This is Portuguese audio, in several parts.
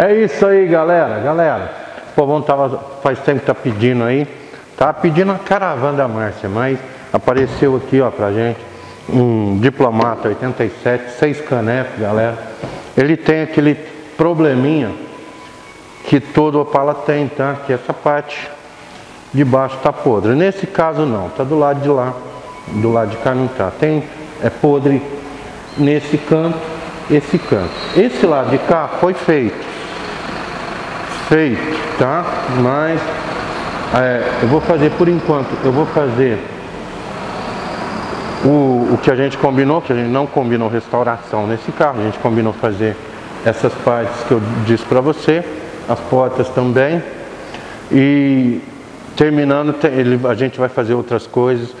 É isso aí, galera. Galera, o povão tava, faz tempo que tá pedindo aí. Tá pedindo a caravana da Márcia, mas apareceu aqui, ó, pra gente. Um diplomata 87, seis canecos, galera. Ele tem aquele probleminha que todo Opala tem, tá? Que essa parte de baixo tá podre. Nesse caso não, tá do lado de lá. Do lado de cá não tá. Tem, é podre nesse canto, esse canto. Esse lado de cá foi feito. Feito, tá? Mas é, eu vou fazer por enquanto, eu vou fazer o, o que a gente combinou, que a gente não combinou restauração nesse carro, a gente combinou fazer essas partes que eu disse para você, as portas também. E terminando, ele, a gente vai fazer outras coisas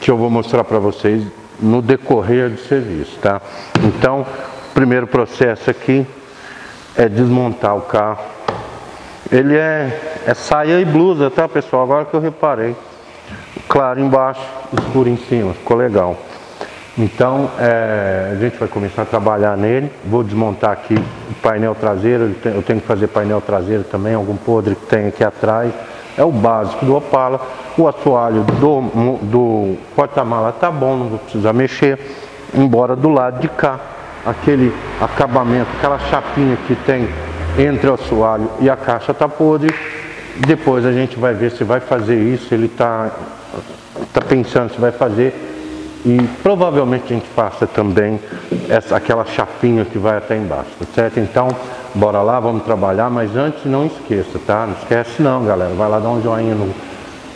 que eu vou mostrar para vocês no decorrer do serviço, tá? Então, o primeiro processo aqui é desmontar o carro. Ele é, é saia e blusa, tá pessoal? Agora que eu reparei. Claro embaixo, escuro em cima, ficou legal. Então, é, a gente vai começar a trabalhar nele. Vou desmontar aqui o painel traseiro. Eu tenho que fazer painel traseiro também, algum podre que tem aqui atrás. É o básico do Opala. O assoalho do, do porta-mala tá bom, não vou precisar mexer. Embora do lado de cá, aquele acabamento, aquela chapinha que tem entre o assoalho e a caixa tá podre. Depois a gente vai ver se vai fazer isso. Ele tá, tá pensando se vai fazer e provavelmente a gente faça também essa, aquela chapinha que vai até embaixo, tá certo? Então, bora lá, vamos trabalhar, mas antes não esqueça, tá? Não esquece não, galera. Vai lá dar um joinha no,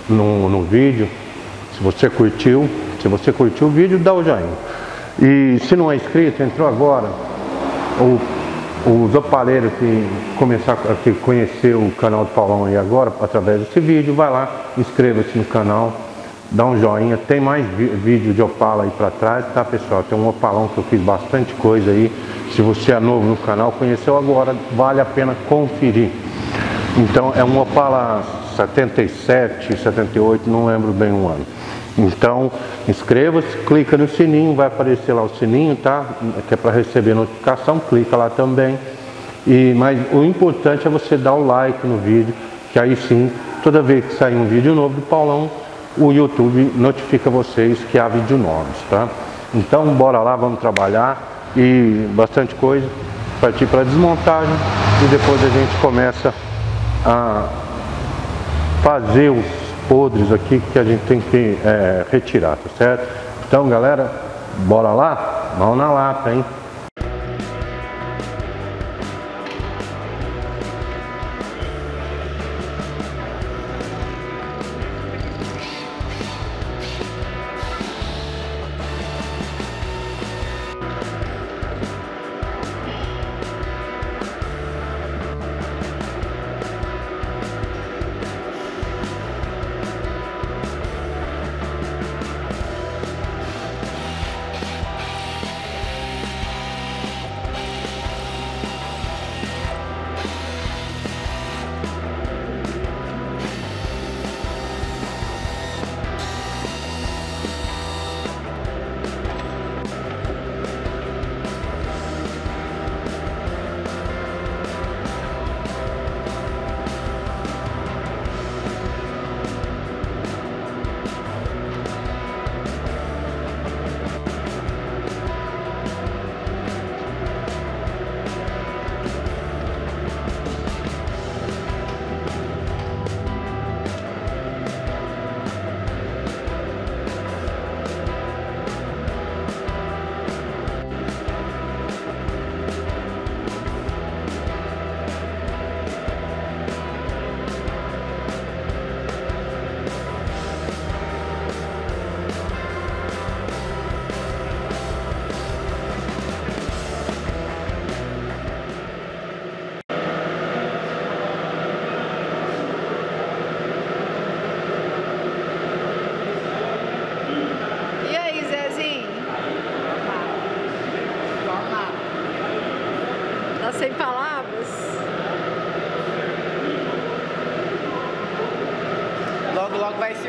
no, no vídeo. Se você curtiu, se você curtiu o vídeo, dá o joinha. E se não é inscrito, entrou agora, o, os opaleiros que começar a conhecer o canal do Paulão aí agora, através desse vídeo, vai lá, inscreva-se no canal dá um joinha. Tem mais vídeo de Opala aí para trás, tá pessoal? Tem um Opalão que eu fiz bastante coisa aí. Se você é novo no canal, conheceu agora, vale a pena conferir. Então é um Opala 77, 78, não lembro bem o ano. Então, inscreva-se, clica no sininho, vai aparecer lá o sininho, tá? Que é para receber notificação, clica lá também. E, mas o importante é você dar o like no vídeo, que aí sim, toda vez que sair um vídeo novo do Paulão, o YouTube notifica vocês que há vídeo novos, tá? Então bora lá, vamos trabalhar e bastante coisa, partir para desmontagem e depois a gente começa a fazer os podres aqui que a gente tem que é, retirar, tá certo? Então galera, bora lá? Mão na lata, hein?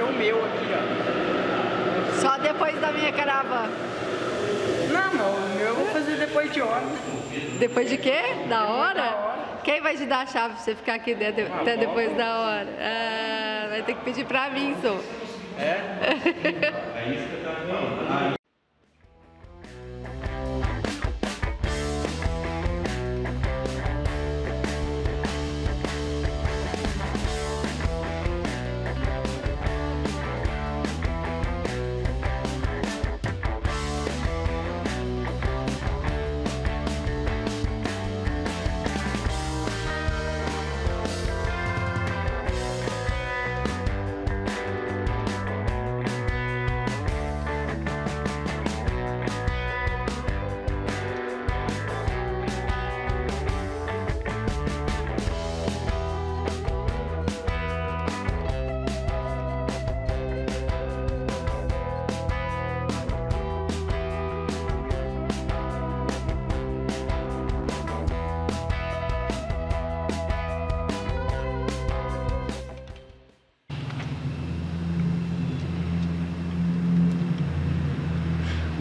Ser o meu aqui, ó. Só depois da minha caravana. Não, não, o meu eu vou fazer depois de hora. Depois de quê? Da hora? Da hora. Quem vai te dar a chave pra você ficar aqui dentro até depois da hora? Ah, vai ter que pedir pra mim, só. É? É isso que eu tava falando.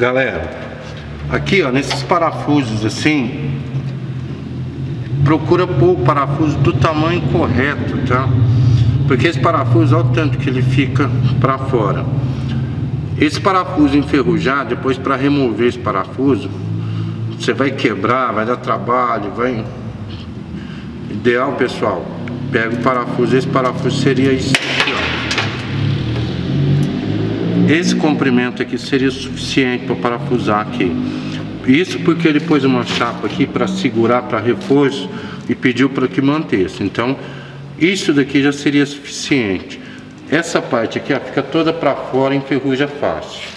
Galera, aqui ó, nesses parafusos assim, procura pôr o parafuso do tamanho correto, tá? Porque esse parafuso, olha o tanto que ele fica para fora. Esse parafuso enferrujado, depois para remover esse parafuso, você vai quebrar, vai dar trabalho, vai... Ideal, pessoal, pega o parafuso, esse parafuso seria isso aqui, ó. Esse comprimento aqui seria suficiente para parafusar aqui. Isso porque ele pôs uma chapa aqui para segurar para reforço e pediu para que mantesse. Então, isso daqui já seria suficiente. Essa parte aqui ó, fica toda para fora enferruja fácil.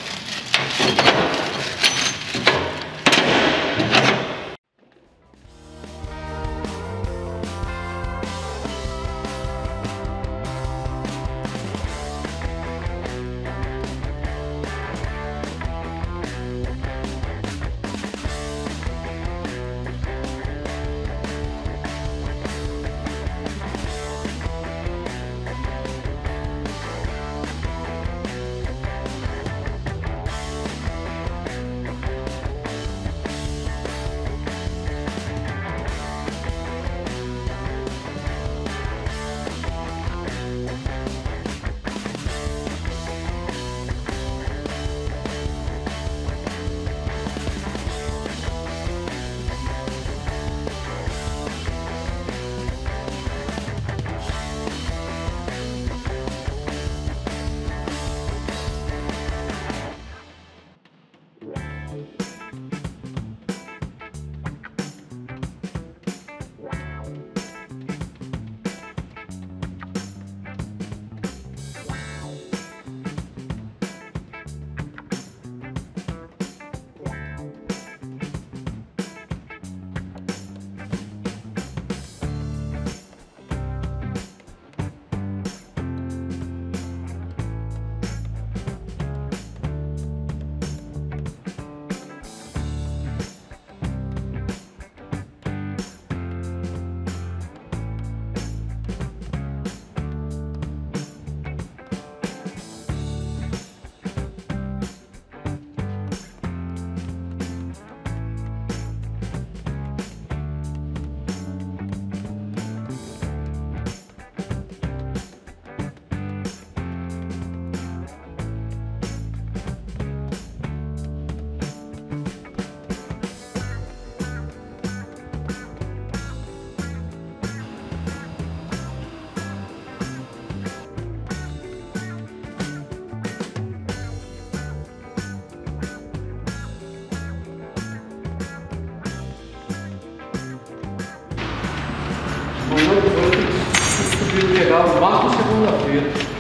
O máximo segunda-feira.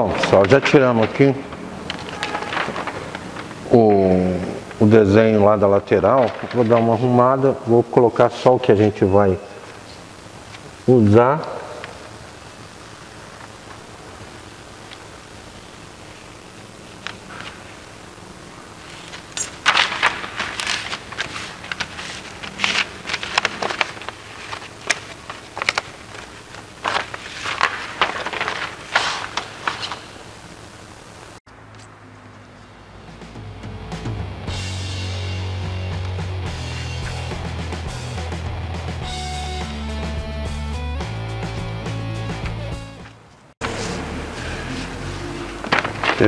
Bom, pessoal, já tiramos aqui o, o desenho lá da lateral. Vou dar uma arrumada, vou colocar só o que a gente vai usar.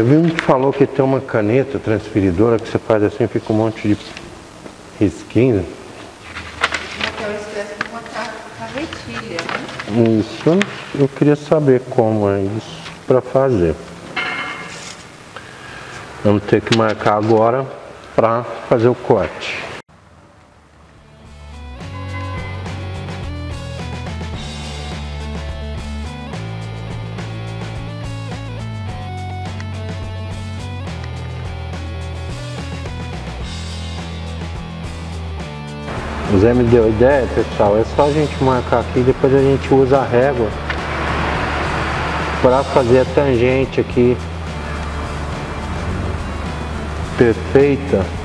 Eu vi um que falou que tem uma caneta transferidora que você faz assim, fica um monte de risquinho. Uma carretilha, né? Isso, eu queria saber como é isso para fazer. Vamos ter que marcar agora para fazer o corte. Zé me deu a ideia, pessoal, é só a gente marcar aqui, depois a gente usa a régua para fazer a tangente aqui perfeita.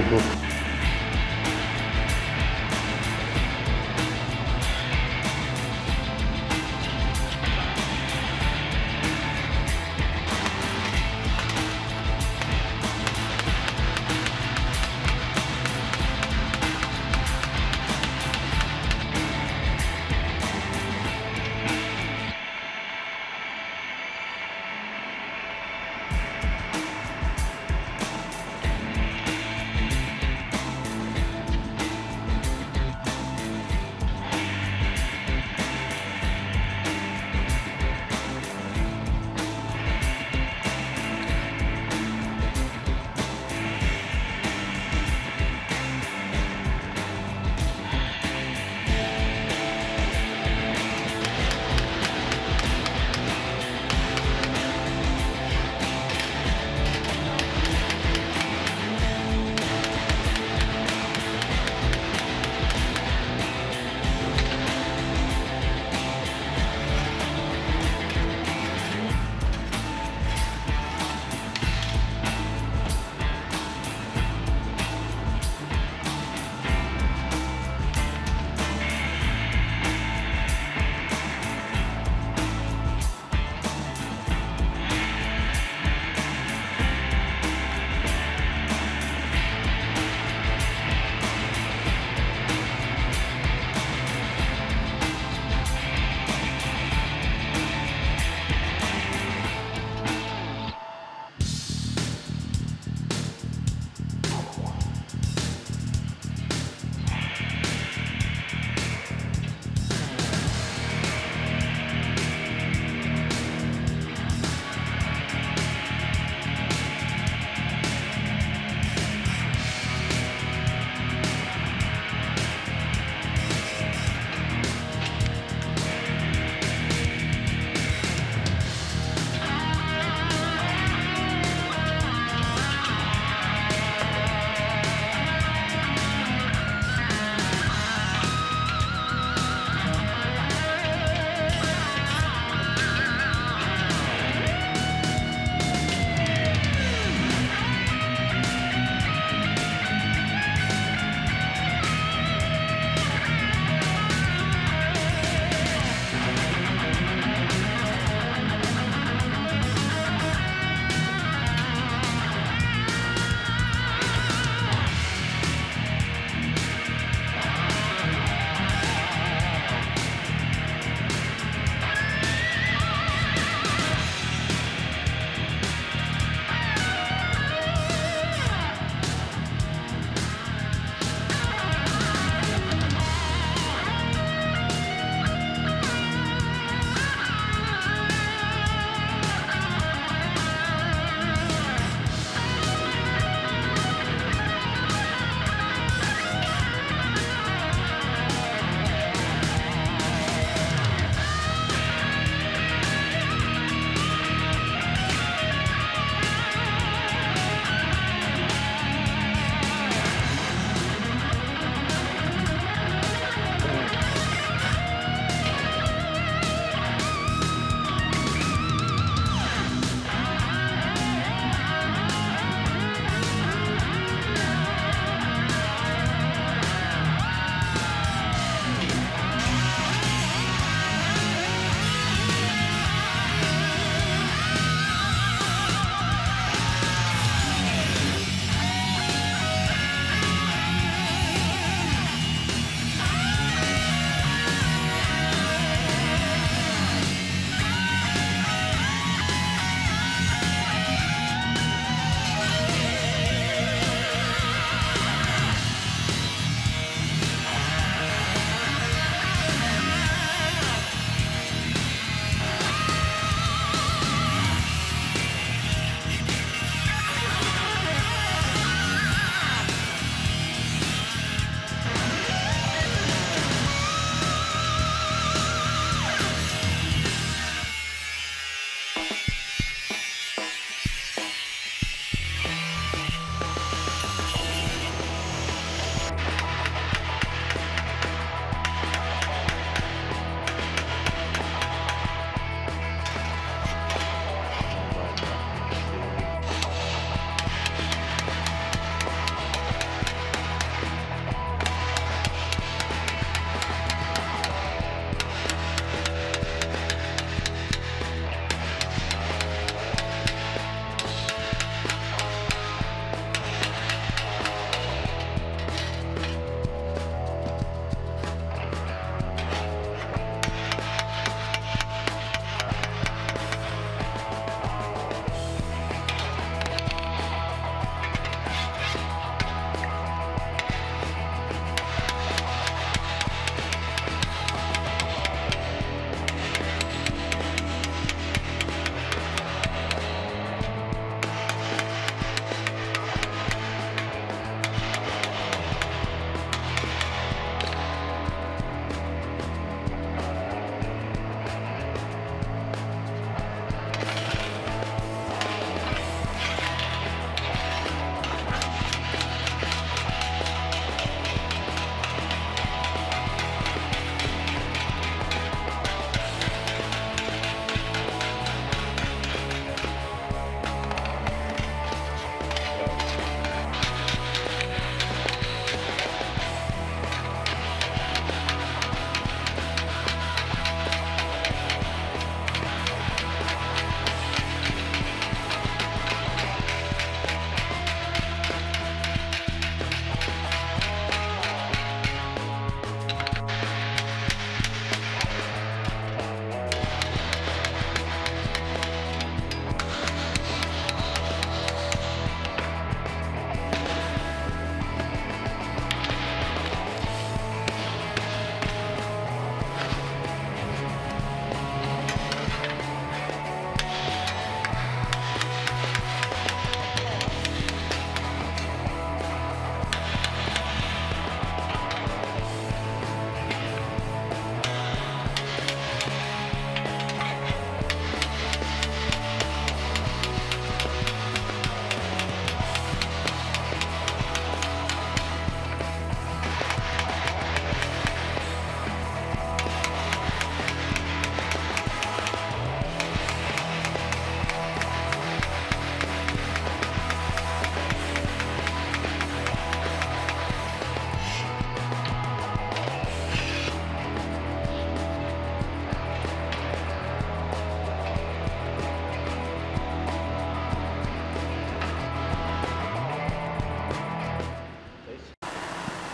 É,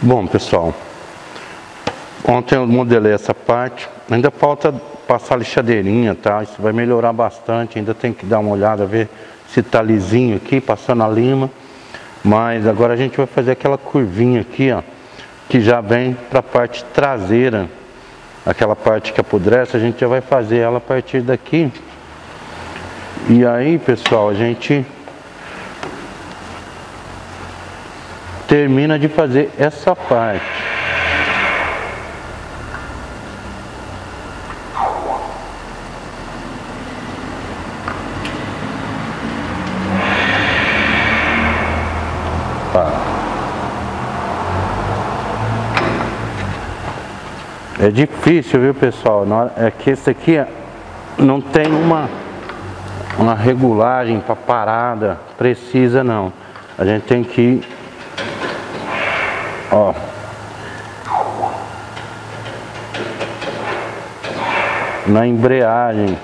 Bom, pessoal, ontem eu modelei essa parte, ainda falta passar lixadeirinha, tá? Isso vai melhorar bastante, ainda tem que dar uma olhada, ver se tá lisinho aqui, passando a lima. Mas agora a gente vai fazer aquela curvinha aqui, ó, que já vem para a parte traseira. Aquela parte que apodrece, a gente já vai fazer ela a partir daqui. E aí, pessoal, a gente termina de fazer essa parte. Tá. É difícil, viu pessoal? É que esse aqui não tem uma, uma regulagem para parada precisa não. A gente tem que Ó. Na embreagem.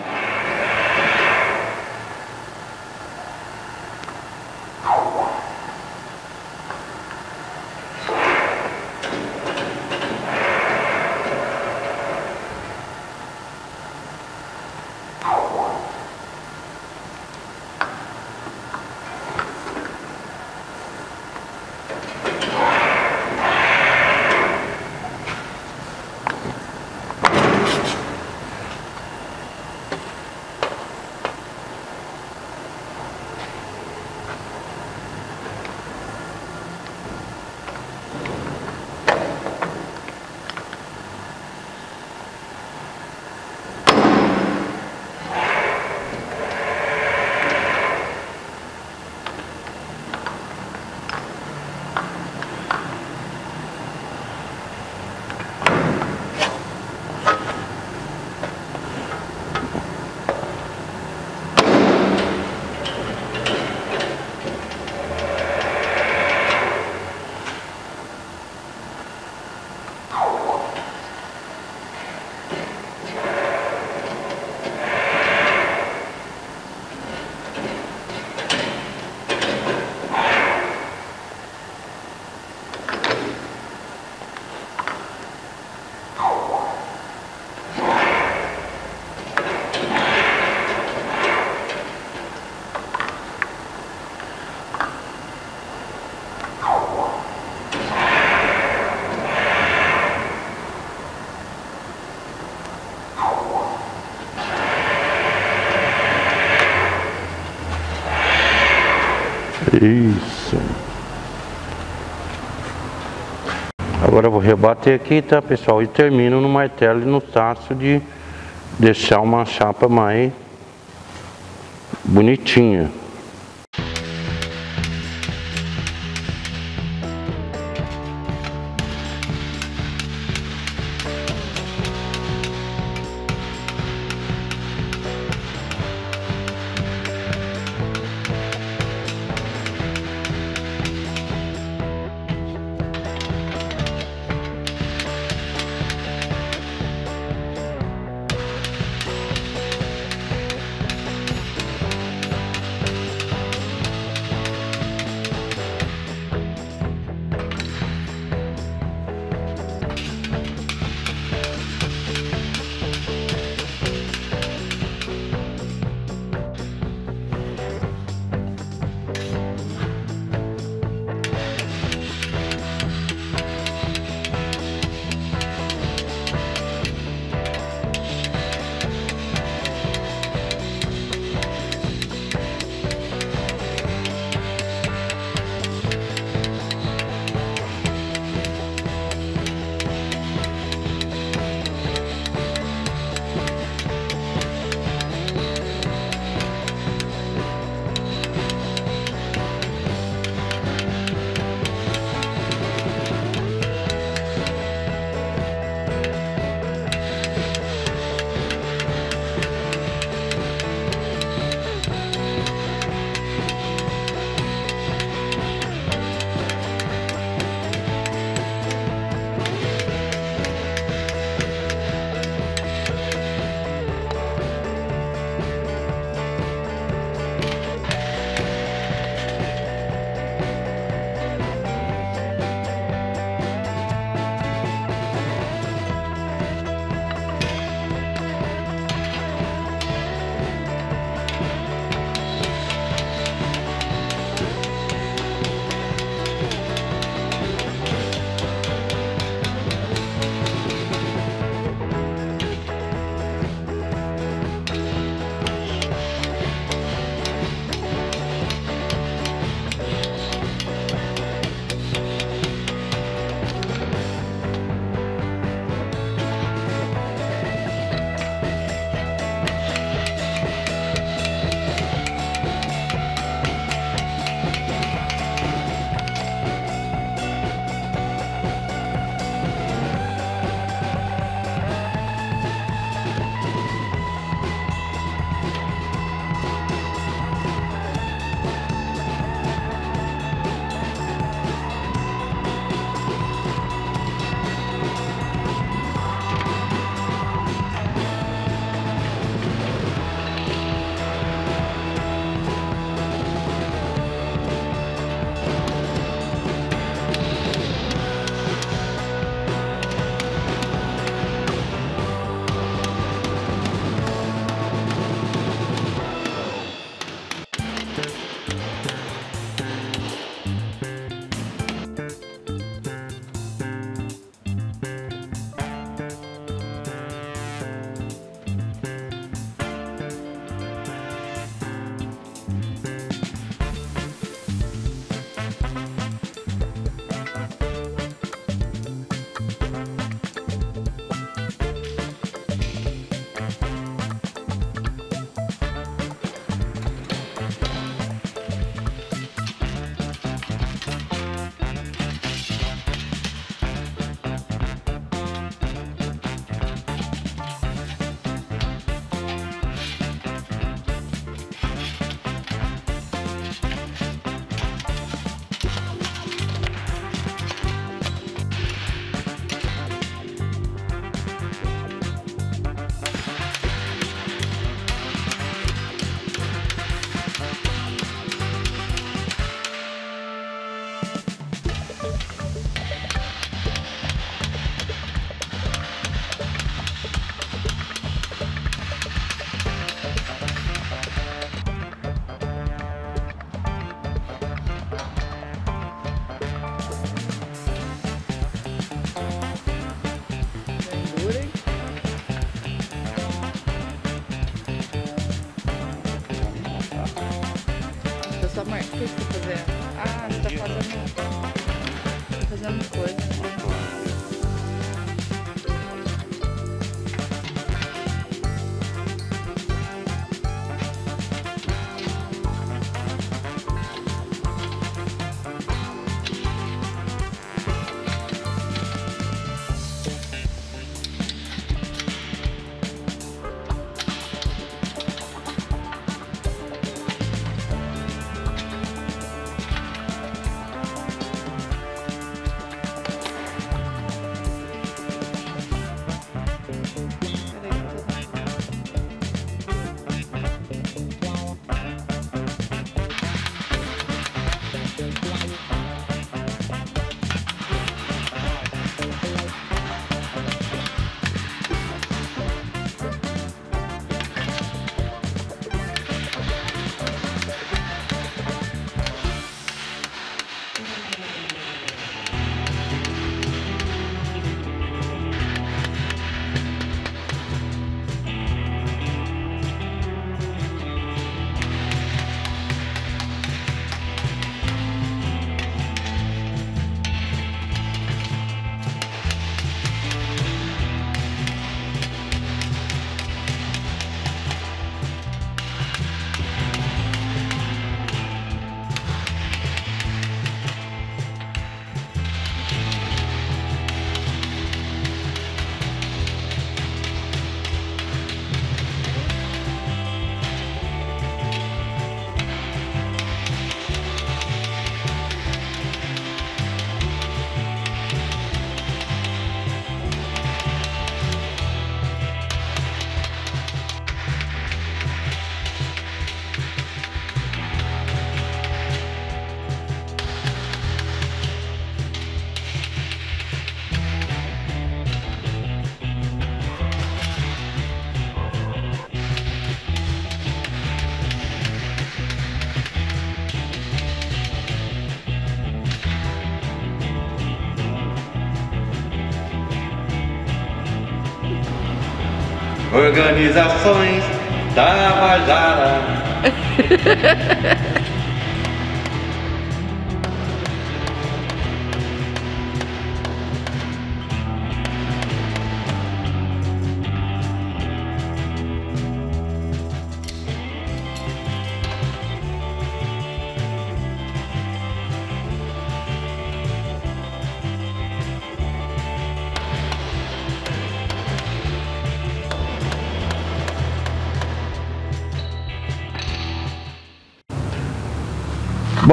Isso. Agora vou rebater aqui, tá pessoal? E termino no martelo e no taço de deixar uma chapa mais bonitinha. Fazendo coisa, Organizações da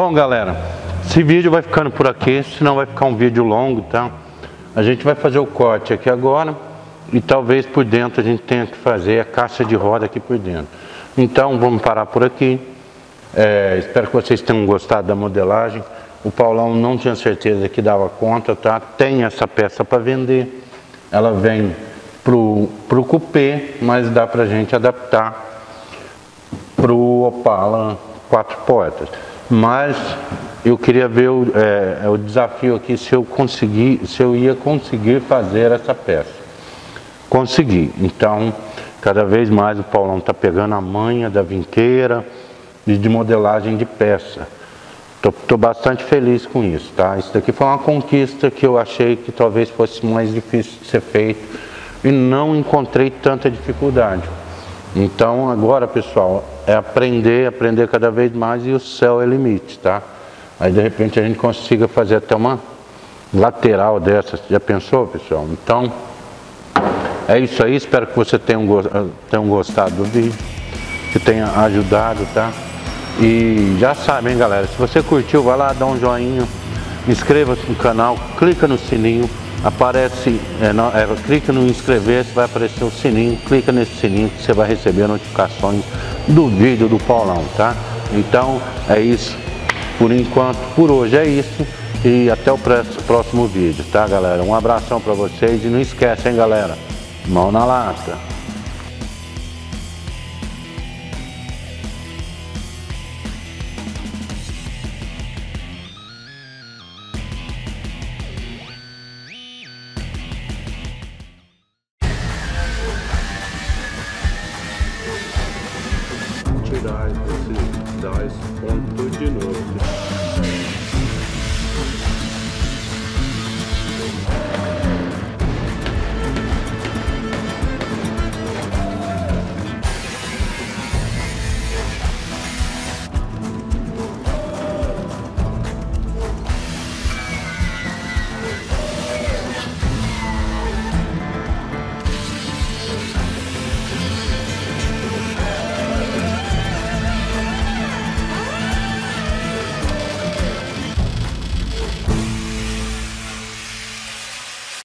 Bom, galera, esse vídeo vai ficando por aqui, senão vai ficar um vídeo longo, tá? A gente vai fazer o corte aqui agora e talvez por dentro a gente tenha que fazer a caixa de roda aqui por dentro. Então, vamos parar por aqui. É, espero que vocês tenham gostado da modelagem. O Paulão não tinha certeza que dava conta, tá? Tem essa peça para vender. Ela vem pro, pro cupê, mas dá pra gente adaptar para o Opala quatro portas. Mas eu queria ver o, é, o desafio aqui se eu conseguir, se eu ia conseguir fazer essa peça. Consegui. Então, cada vez mais o Paulão está pegando a manha da vinqueira e de modelagem de peça. Estou bastante feliz com isso, tá? Isso daqui foi uma conquista que eu achei que talvez fosse mais difícil de ser feito e não encontrei tanta dificuldade. Então agora, pessoal, é aprender, aprender cada vez mais e o céu é limite, tá? Aí de repente a gente consiga fazer até uma lateral dessa. Já pensou, pessoal? Então, é isso aí. Espero que você tenham, go- tenham gostado do vídeo, que tenha ajudado, tá? E já sabem, galera, se você curtiu, vai lá, dá um joinha, inscreva-se no canal, clica no sininho, aparece, é, no- é, clica no inscrever-se, vai aparecer o sininho, clica nesse sininho que você vai receber notificações do vídeo do Paulão, tá? Então, é isso. Por enquanto, por hoje é isso. E até o próximo vídeo, tá, galera? Um abração pra vocês e não esquece, hein, galera? Mão na lata.